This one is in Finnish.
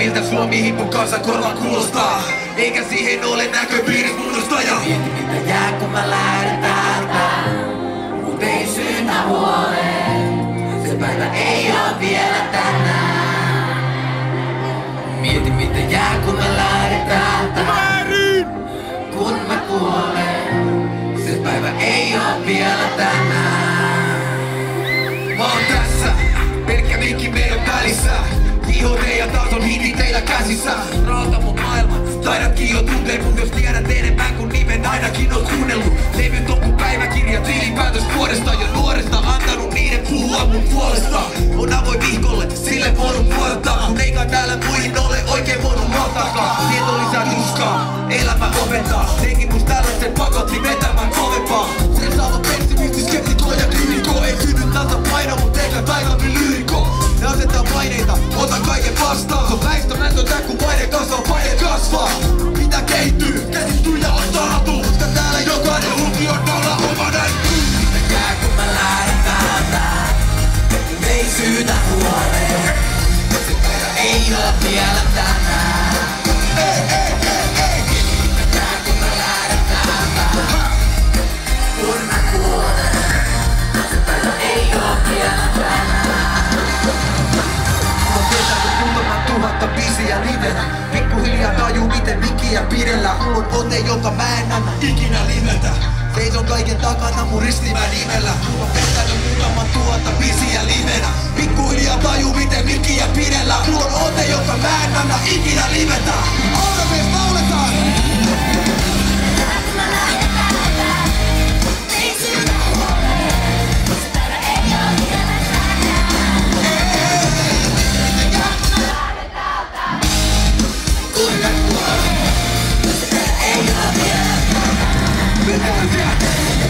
miltä Suomi hippu kanssa korva kuulostaa. Eikä siihen ole näköpiirissä munnustaja Mieti mitä jää kun mä lähden täältä. Mut ei synä huoleen. Se päivä ei oo vielä tänään. Mieti mitä jää kun mä lähden täältä. Kun mä kuolen. Se päivä ei oo vielä tänään. Mä oon tässä, käsissä Raata mun maailma, taidetkin jo tuntee Mut jos tiedät enemmän kuin nimen ainakin oot kuunnellut Levyt on kuin päiväkirja, kasvaa. Mitä kehittyy, kehittyy ja on saatu. Koska täällä jokainen huki on nolla oma näytty Mitä jää kun mä lähden täältä ei syytä huoleen. Se ei oo vielä tänään biisiä livenä Pikkuhiljaa tajuu miten mikiä pidellä on ote, jota mä en anna ikinä livetä Seison kaiken takana mun ristimä nimellä Yeah.